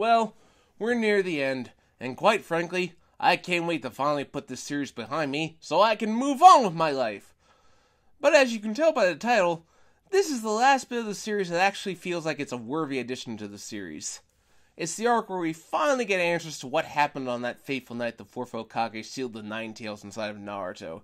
Well, we're near the end, and quite frankly, I can't wait to finally put this series behind me so I can move on with my life. But as you can tell by the title, this is the last bit of the series that actually feels like it's a worthy addition to the series. It's the arc where we finally get answers to what happened on that fateful night the fourth Hokage sealed the Nine Tails inside of Naruto.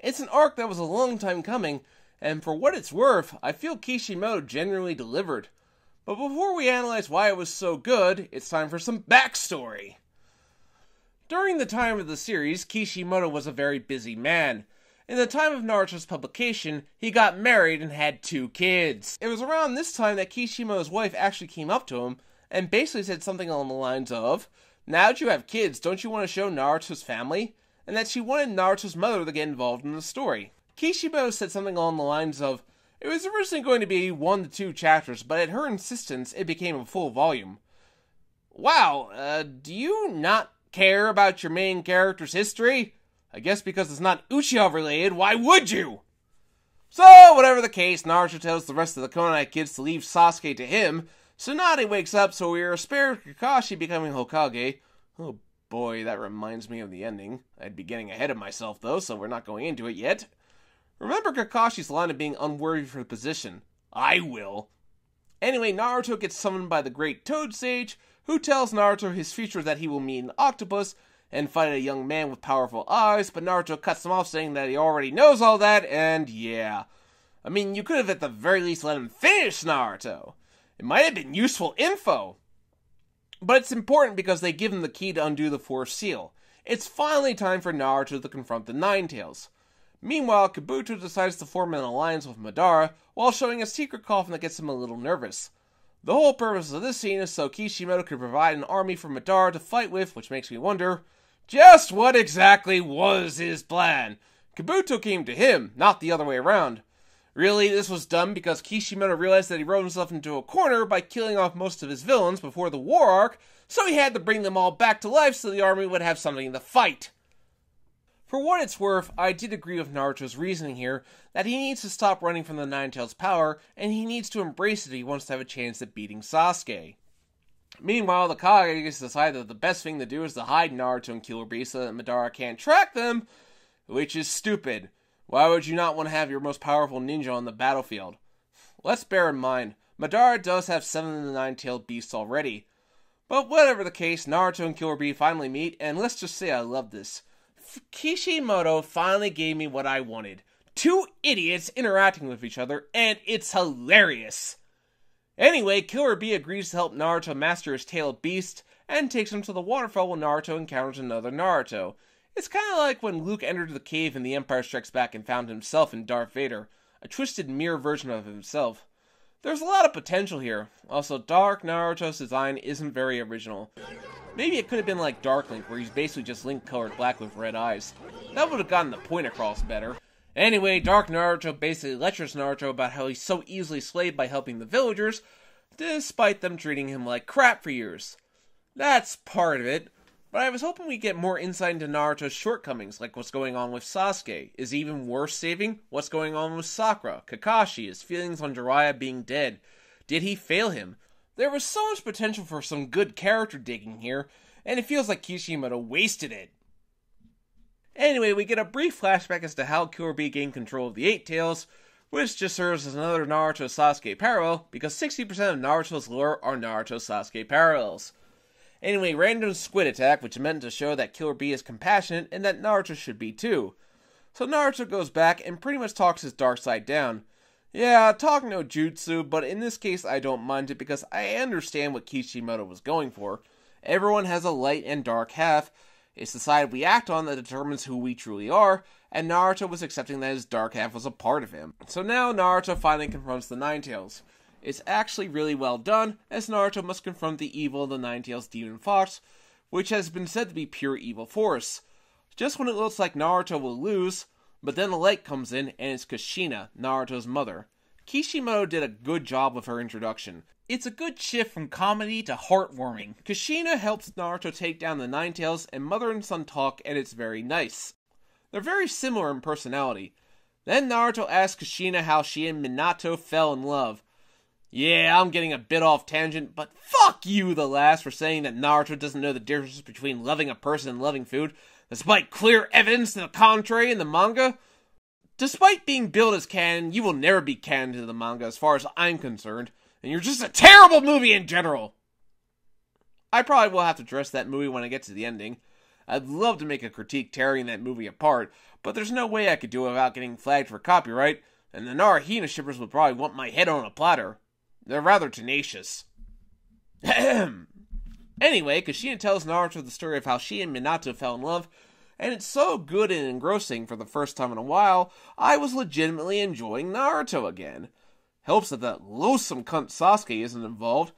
It's an arc that was a long time coming, and for what it's worth, I feel Kishimoto genuinely delivered. But before we analyze why it was so good, it's time for some backstory. During the time of the series, Kishimoto was a very busy man. In the time of Naruto's publication, he got married and had two kids. It was around this time that Kishimoto's wife actually came up to him and basically said something along the lines of, Now that you have kids, don't you want to show Naruto's family? And that she wanted Naruto's mother to get involved in the story. Kishimoto said something along the lines of, It was originally going to be one to two chapters, but at her insistence, it became a full volume. Wow, uh, do you not care about your main character's history? I guess because it's not Uchiha related, why would you? So, whatever the case, Naruto tells the rest of the Konoha kids to leave Sasuke to him. Tsunade wakes up, so we are spared Kakashi becoming Hokage. Oh boy, that reminds me of the ending. I'd be getting ahead of myself though, so we're not going into it yet. Remember Kakashi's line of being unworthy for the position. I will. Anyway, Naruto gets summoned by the Great Toad Sage, who tells Naruto his future that he will meet an octopus and fight a young man with powerful eyes, but Naruto cuts him off saying that he already knows all that, and yeah. I mean, you could have at the very least let him finish Naruto. It might have been useful info. But it's important because they give him the key to undo the Fourth Seal. It's finally time for Naruto to confront the Nine Tails. Meanwhile, Kabuto decides to form an alliance with Madara while showing a secret coffin that gets him a little nervous. The whole purpose of this scene is so Kishimoto could provide an army for Madara to fight with, which makes me wonder just what exactly was his plan? Kabuto came to him, not the other way around. Really, this was done because Kishimoto realized that he wrote himself into a corner by killing off most of his villains before the war arc, so he had to bring them all back to life so the army would have something to fight. For what it's worth, I did agree with Naruto's reasoning here that he needs to stop running from the Nine Tails' power, and he needs to embrace it if he wants to have a chance at beating Sasuke. Meanwhile, the Kage decide that the best thing to do is to hide Naruto and Killer so that Madara can't track them, which is stupid. Why would you not want to have your most powerful ninja on the battlefield? Let's bear in mind, Madara does have seven of the nine-tailed beasts already. But whatever the case, Naruto and Killer Bee finally meet, and let's just say I love this. Kishimoto finally gave me what I wanted. Two idiots interacting with each other, and it's hilarious. Anyway, Killer Bee agrees to help Naruto master his tailed beast and takes him to the waterfall when Naruto encounters another Naruto. It's kind of like when Luke entered the cave in The Empire Strikes Back and found himself in Darth Vader, a twisted mirror version of himself. There's a lot of potential here. Also, Dark Naruto's design isn't very original. Maybe it could have been like Dark Link, where he's basically just Link colored black with red eyes. That would have gotten the point across better. Anyway, Dark Naruto basically lectures Naruto about how he's so easily slayed by helping the villagers, despite them treating him like crap for years. That's part of it, but I was hoping we'd get more insight into Naruto's shortcomings, like what's going on with Sasuke. Is even worse saving? What's going on with Sakura, Kakashi, his feelings on Jiraiya being dead? Did he fail him? There was so much potential for some good character digging here, and it feels like Kishimoto wasted it. Anyway, we get a brief flashback as to how Bee gained control of the Eight Tails, which just serves as another Naruto Sasuke parallel, because 60% of Naruto's lore are Naruto Sasuke parallels. Anyway, random squid attack, which meant to show that Killer Bee is compassionate and that Naruto should be too. So Naruto goes back and pretty much talks his dark side down. Yeah, talk no jutsu, but in this case I don't mind it because I understand what Kishimoto was going for. Everyone has a light and dark half, it's the side we act on that determines who we truly are, and Naruto was accepting that his dark half was a part of him. So now Naruto finally confronts the Nine It's actually really well done, as Naruto must confront the evil of the Nine Tails Demon Fox, which has been said to be pure evil force. Just when it looks like Naruto will lose, but then the light comes in and it's Kushina, Naruto's mother. Kishimoto did a good job with her introduction. It's a good shift from comedy to heartwarming. Kushina helps Naruto take down the Nine Tails, and mother and son talk, and it's very nice. They're very similar in personality. Then Naruto asks Kushina how she and Minato fell in love. Yeah, I'm getting a bit off tangent, but fuck you, the last, for saying that Naruto doesn't know the difference between loving a person and loving food, despite clear evidence to the contrary in the manga. Despite being billed as canon, you will never be canon to the manga as far as I'm concerned, and you're just a terrible movie in general. I probably will have to address that movie when I get to the ending. I'd love to make a critique tearing that movie apart, but there's no way I could do it without getting flagged for copyright, and the NaruHina shippers would probably want my head on a platter. They're rather tenacious. anyway, Kushina tells Naruto the story of how she and Minato fell in love, and it's so good and engrossing for the first time in a while, I was legitimately enjoying Naruto again. Helps that the loathsome cunt Sasuke isn't involved.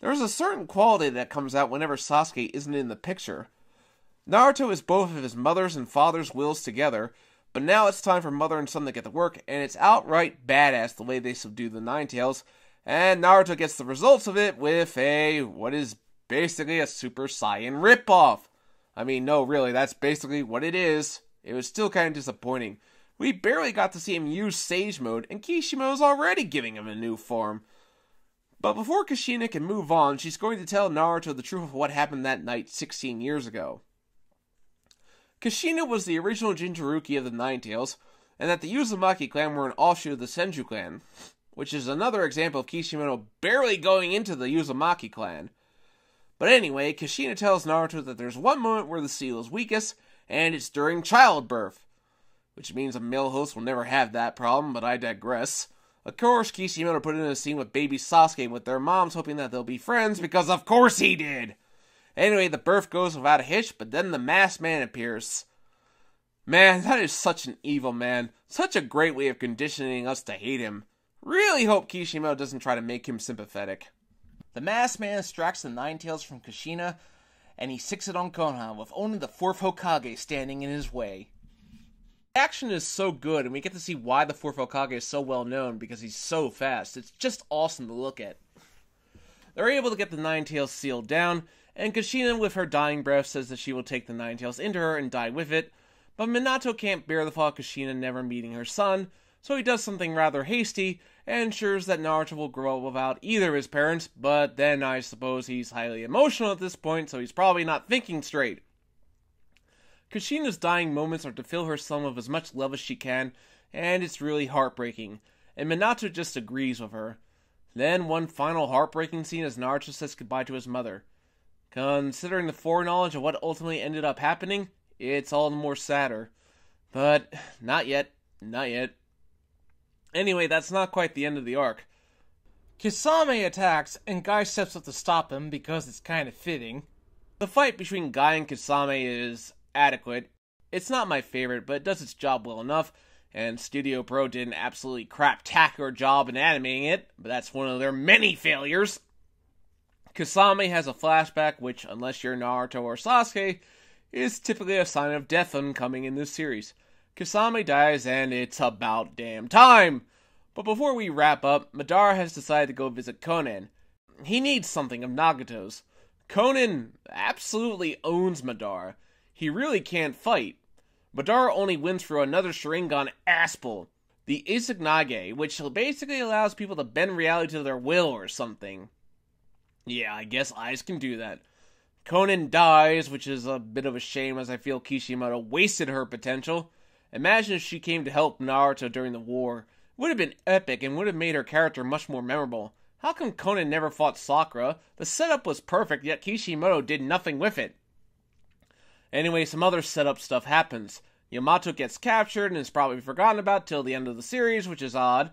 There's a certain quality that comes out whenever Sasuke isn't in the picture. Naruto is both of his mother's and father's wills together, but now it's time for mother and son to get to work, and it's outright badass the way they subdue the Nine Tails, and Naruto gets the results of it with a what is basically a Super Saiyan ripoff. I mean, no, really, that's basically what it is. It was still kind of disappointing. We barely got to see him use Sage Mode, and Kishimoto's already giving him a new form. But before Kushina can move on, she's going to tell Naruto the truth of what happened that night 16 years ago. Kushina was the original Jinchuuriki of the Nine Tails, and that the Uzumaki clan were an offshoot of the Senju clan, which is another example of Kishimoto barely going into the Uzumaki clan. But anyway, Kushina tells Naruto that there's one moment where the seal is weakest, and it's during childbirth. Which means a male host will never have that problem, but I digress. Of course, Kishimoto put in a scene with baby Sasuke with their moms, hoping that they'll be friends, because of course he did! Anyway, the birth goes without a hitch, but then the masked man appears. Man, that is such an evil man. Such a great way of conditioning us to hate him. Really hope Kishimoto doesn't try to make him sympathetic. The masked man extracts the Nine Tails from Kushina, and he sicks it on Konoha, with only the fourth Hokage standing in his way. The action is so good, and we get to see why the fourth Hokage is so well known because he's so fast. It's just awesome to look at. They're able to get the Nine Tails sealed down, and Kushina, with her dying breath, says that she will take the Nine Tails into her and die with it. But Minato can't bear the thought of Kushina never meeting her son, so he does something rather hasty and ensures that Naruto will grow up without either of his parents, but then I suppose he's highly emotional at this point, so he's probably not thinking straight. Kushina's dying moments are to fill her son with as much love as she can, and it's really heartbreaking, and Minato just agrees with her. Then one final heartbreaking scene as Naruto says goodbye to his mother. Considering the foreknowledge of what ultimately ended up happening, it's all the more sadder. But not yet. Not yet. Anyway, that's not quite the end of the arc. Kisame attacks, and Guy steps up to stop him because it's kind of fitting. The fight between Guy and Kisame is adequate. It's not my favorite, but it does its job well enough, and Studio Pierrot did an absolutely crap-tacular job in animating it, but that's one of their many failures. Kisame has a flashback, which, unless you're Naruto or Sasuke, is typically a sign of death oncoming in this series. Kisame dies, and it's about damn time! But before we wrap up, Madara has decided to go visit Konan. He needs something of Nagato's. Konan absolutely owns Madara. He really can't fight. Madara only wins through another Sharingan Aspel, the Izanagi, which basically allows people to bend reality to their will or something. Yeah, I guess eyes can do that. Konan dies, which is a bit of a shame as I feel Kishimoto wasted her potential. Imagine if she came to help Naruto during the war. It would have been epic and would have made her character much more memorable. How come Konan never fought Sakura? The setup was perfect, yet Kishimoto did nothing with it. Anyway, some other setup stuff happens. Yamato gets captured and is probably forgotten about till the end of the series, which is odd.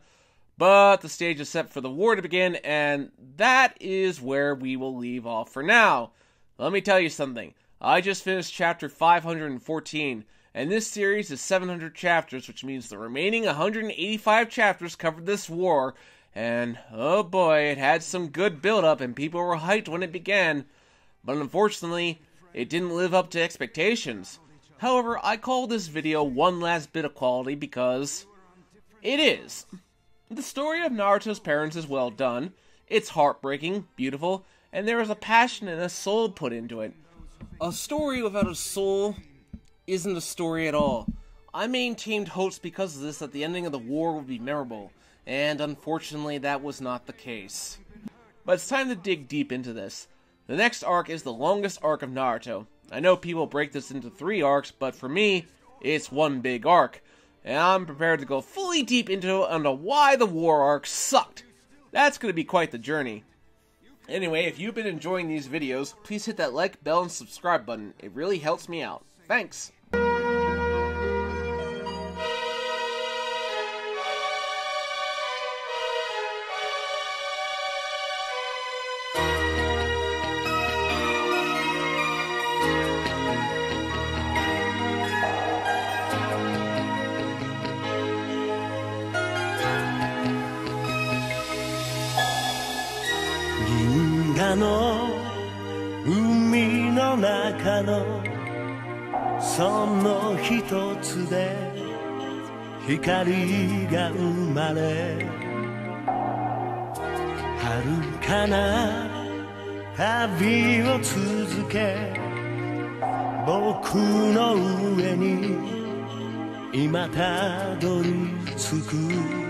But the stage is set for the war to begin, and that is where we will leave off for now. Let me tell you something. I just finished chapter 514, and this series is 700 chapters, which means the remaining 185 chapters covered this war, and oh boy, it had some good build up, and people were hyped when it began. But unfortunately, it didn't live up to expectations. However, I call this video one last bit of quality because it is. The story of Naruto's parents is well done. It's heartbreaking, beautiful, and there is a passion and a soul put into it. A story without a soul isn't a story at all. I maintained hopes because of this that the ending of the war would be memorable, and unfortunately, that was not the case. But it's time to dig deep into this. The next arc is the longest arc of Naruto. I know people break this into three arcs, but for me, it's one big arc. And I'm prepared to go fully deep into it on why the war arc sucked. That's going to be quite the journey. Anyway, if you've been enjoying these videos, please hit that like, bell, and subscribe button. It really helps me out. Thanks!「その一つで光が生まれ遥かな旅を続け僕の上に今たどり着く。